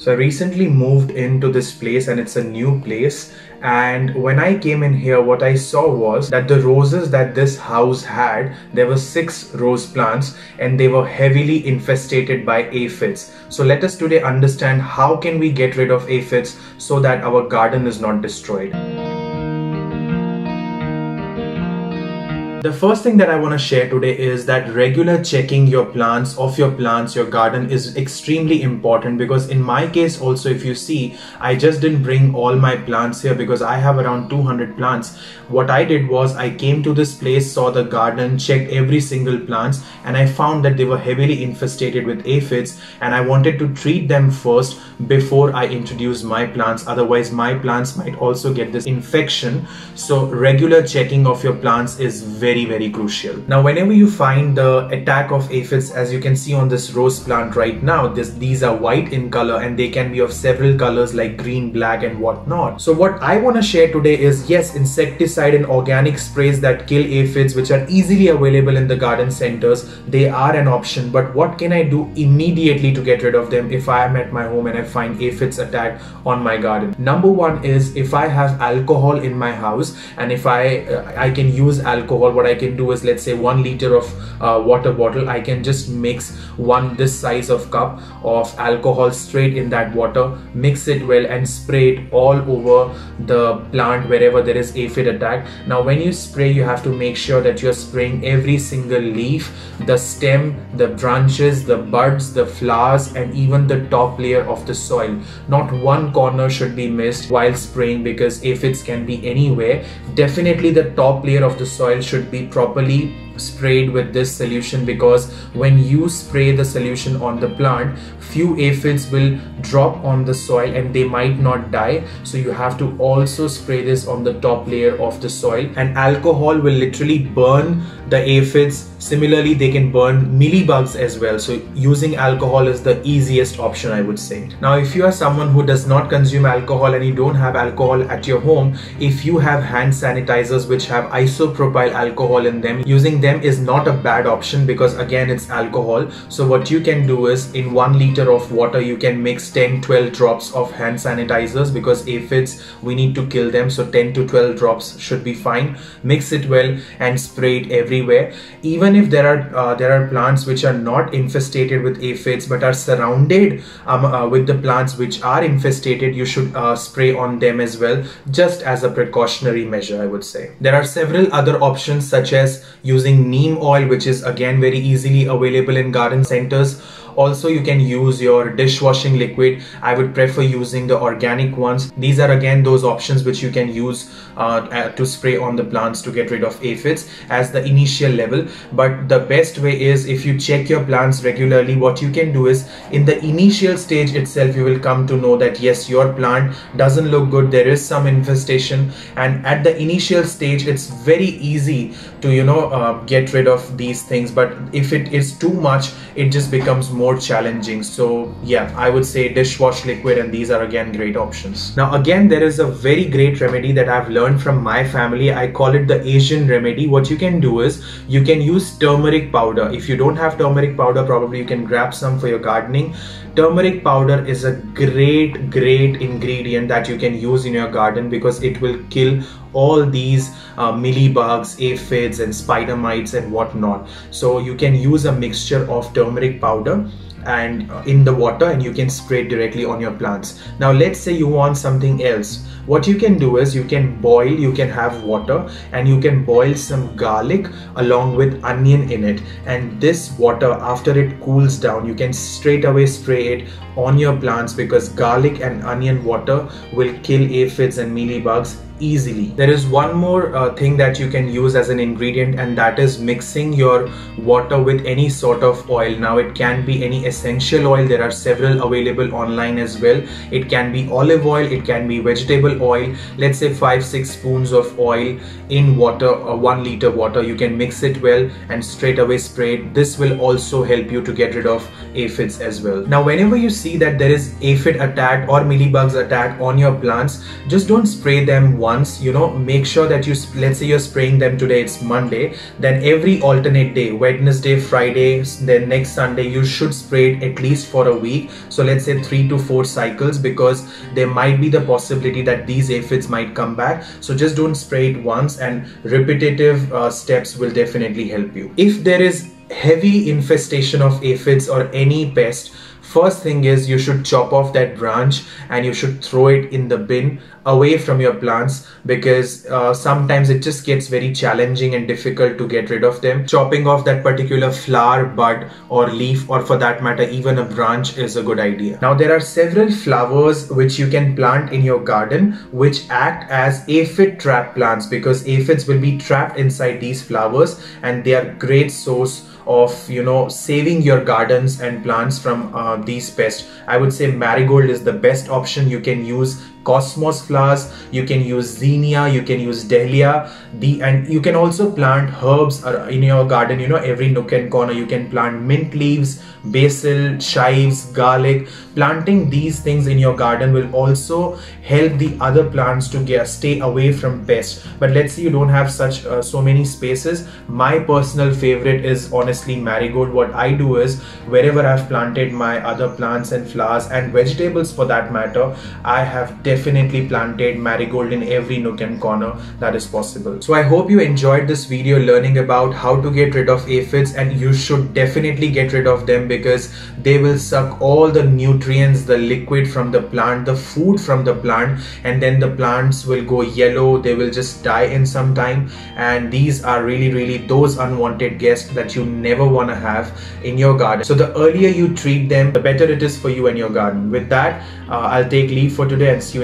So I recently moved into this place and it's a new place and when I came in here what I saw was that the roses that this house had there were six rose plants and they were heavily infested by aphids. So let us today understand how can we get rid of aphids so that our garden is not destroyed. The first thing that I want to share today is that regular checking your plants of your plants, your garden is extremely important because in my case also if you see, I just didn't bring all my plants here because I have around 200 plants. What I did was I came to this place, saw the garden, checked every single plants and I found that they were heavily infested with aphids and I wanted to treat them first before I introduce my plants. Otherwise my plants might also get this infection. So regular checking of your plants is very very very crucial. Now whenever you find the attack of aphids as you can see on this rose plant right now this these are white in color and they can be of several colors like green black and whatnot. So what i want to share today is yes insecticide and organic sprays that kill aphids which are easily available in the garden centers they are an option. But what can i do immediately to get rid of them if i am at my home and i find aphids attack on my garden? Number one is if i have alcohol in my house and if i uh, i can use alcohol what I can do is let's say one liter of uh, water bottle. I can just mix one this size of cup of alcohol straight in that water mix it well and spray it all over the plant wherever there is aphid attack. Now when you spray you have to make sure that you're spraying every single leaf the stem the branches the buds the flowers and even the top layer of the soil. Not one corner should be missed while spraying because aphids can be anywhere. Definitely the top layer of the soil should be properly sprayed with this solution because when you spray the solution on the plant few aphids will drop on the soil and they might not die. So you have to also spray this on the top layer of the soil. And alcohol will literally burn the aphids. Similarly they can burn mealybugs as well. So using alcohol is the easiest option i would say. Now if you are someone who does not consume alcohol and you don't have alcohol at your home if you have hand sanitizers which have isopropyl alcohol in them using them is not a bad option because again it's alcohol. So what you can do is in one liter of water you can mix 10 12 drops of hand sanitizers because aphids we need to kill them so 10 to 12 drops should be fine. Mix it well and spray it everywhere. Even if there are uh, there are plants which are not infested with aphids but are surrounded um, uh, with the plants which are infested you should uh, spray on them as well just as a precautionary measure I would say. There are several other options such as using using neem oil which is again very easily available in garden centers also you can use your dishwashing liquid. I would prefer using the organic ones. These are again those options which you can use uh, to spray on the plants to get rid of aphids as the initial level. But the best way is if you check your plants regularly what you can do is in the initial stage itself you will come to know that yes your plant doesn't look good. There is some infestation. And at the initial stage it's very easy to you know uh, get rid of these things. But if it is too much it just becomes more more challenging. So yeah i would say dishwash liquid and these are again great options. Now again there is a very great remedy that i've learned from my family. I call it the asian remedy. What you can do is you can use turmeric powder. If you don't have turmeric powder probably you can grab some for your gardening. Turmeric powder is a great great ingredient that you can use in your garden because it will kill all these uh, mealybugs, aphids and spider mites and whatnot. So you can use a mixture of turmeric powder and uh, in the water and you can spray it directly on your plants. Now let's say you want something else. What you can do is you can boil, you can have water and you can boil some garlic along with onion in it and this water after it cools down you can straight away spray it on your plants because garlic and onion water will kill aphids and mealybugs easily. There is one more uh, thing that you can use as an ingredient and that is mixing your water with any sort of oil. Now it can be any essential oil. There are several available online as well. It can be olive oil, it can be vegetable oil. Let's say 5-6 spoons of oil in water or uh, 1 liter water. You can mix it well and straight away spray it. This will also help you to get rid of aphids as well. Now whenever you see that there is aphid attack or mealybugs attack on your plants, just don't spray them once you know make sure that you let's say you're spraying them today it's monday then every alternate day wednesday friday then next sunday you should spray it at least for a week. So let's say three to four cycles because there might be the possibility that these aphids might come back. So just don't spray it once and repetitive uh, steps will definitely help you. If there is heavy infestation of aphids or any pest first thing is you should chop off that branch and you should throw it in the bin away from your plants because uh, sometimes it just gets very challenging and difficult to get rid of them. Chopping off that particular flower bud or leaf or for that matter even a branch is a good idea. Now there are several flowers which you can plant in your garden which act as aphid trap plants because aphids will be trapped inside these flowers and they are great source of you know saving your gardens and plants from uh, these pests. I would say marigold is the best option you can use cosmos flowers. You can use zinnia you can use dahlia the and you can also plant herbs in your garden you know every nook and corner. You can plant mint leaves basil chives garlic. Planting these things in your garden will also help the other plants to get stay away from pests. But let's say you don't have such uh, so many spaces. My personal favorite is honestly marigold. What i do is wherever i've planted my other plants and flowers and vegetables for that matter i have definitely planted marigold in every nook and corner that is possible. So I hope you enjoyed this video learning about how to get rid of aphids and you should definitely get rid of them because they will suck all the nutrients, the liquid from the plant, the food from the plant and then the plants will go yellow, they will just die in some time and these are really really those unwanted guests that you never want to have in your garden. So the earlier you treat them, the better it is for you and your garden. With that, uh, I'll take leave for today and see you